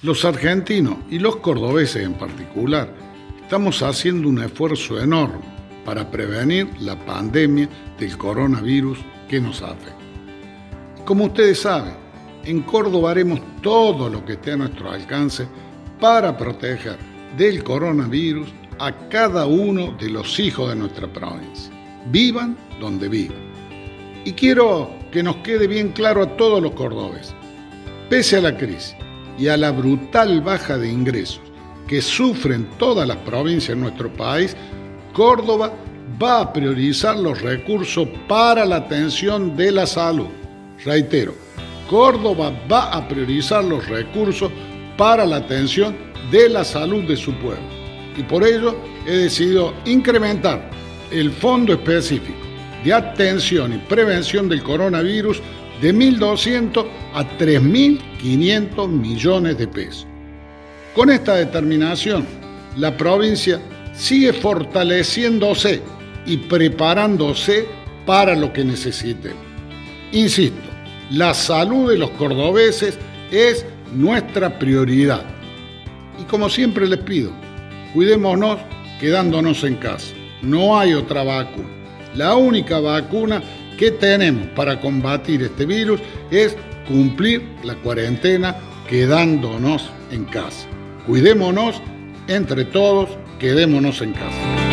Los argentinos y los cordobeses en particular estamos haciendo un esfuerzo enorme para prevenir la pandemia del coronavirus que nos afecta. Como ustedes saben, en Córdoba haremos todo lo que esté a nuestro alcance para proteger del coronavirus a cada uno de los hijos de nuestra provincia, vivan donde vivan. Y quiero que nos quede bien claro a todos los cordobeses, pese a la crisis, y a la brutal baja de ingresos que sufren todas las provincias de nuestro país, Córdoba va a priorizar los recursos para la atención de la salud. Reitero, Córdoba va a priorizar los recursos para la atención de la salud de su pueblo. Y por ello he decidido incrementar el fondo específico de atención y prevención del coronavirus de 1.200 a 3.500 millones de pesos. Con esta determinación, la provincia sigue fortaleciéndose y preparándose para lo que necesite. Insisto, la salud de los cordobeses es nuestra prioridad. Y como siempre les pido, cuidémonos quedándonos en casa. No hay otra vacuna. La única vacuna que tenemos para combatir este virus es cumplir la cuarentena quedándonos en casa. Cuidémonos entre todos, quedémonos en casa.